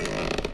Thanks.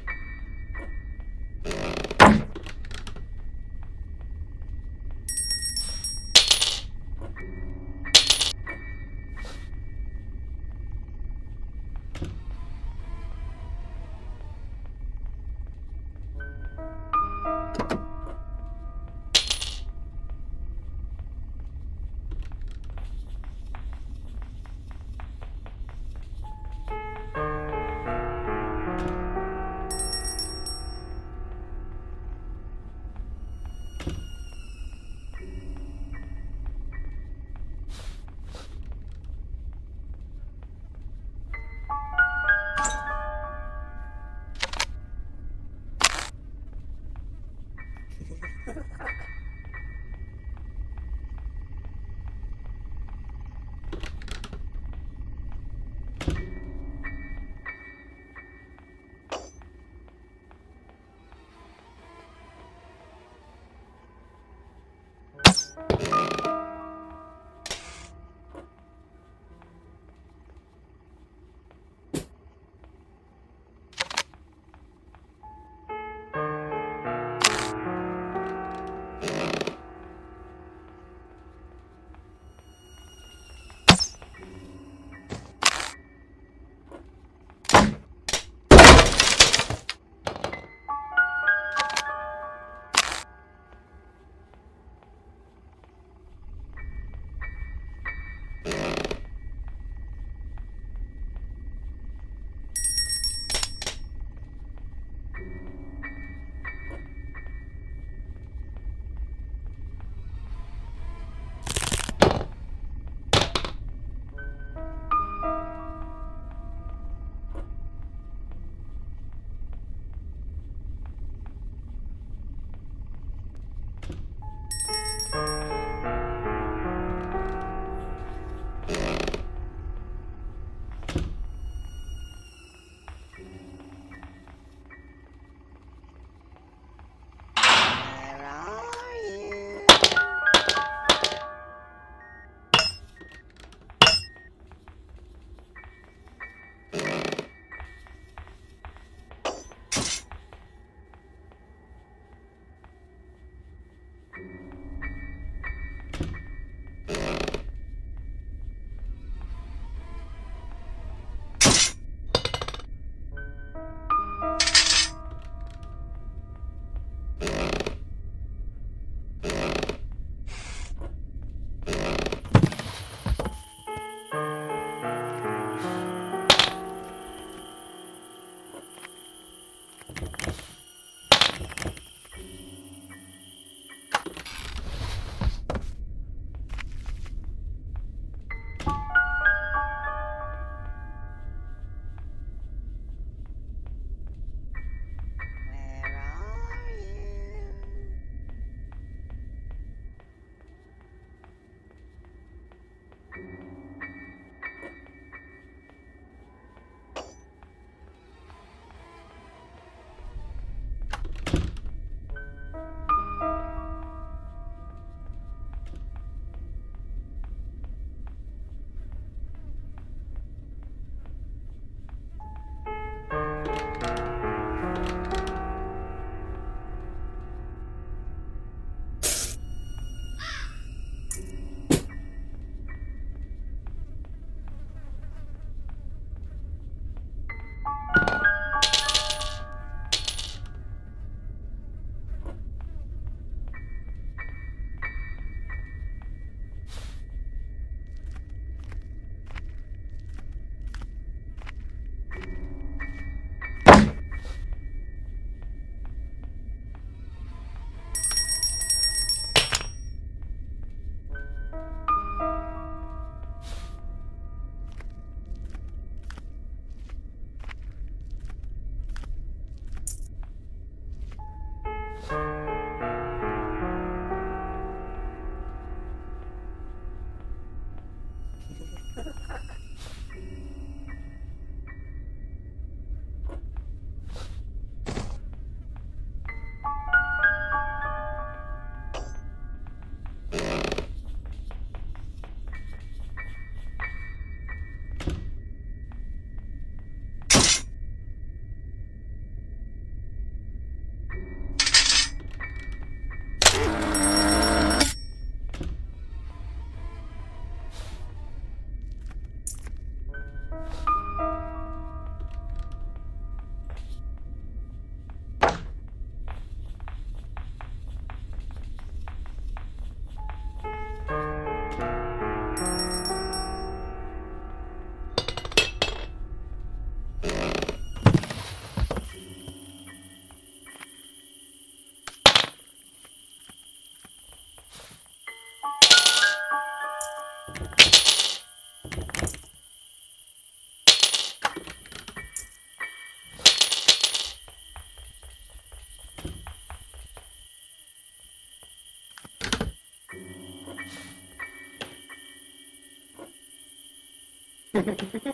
Gracias.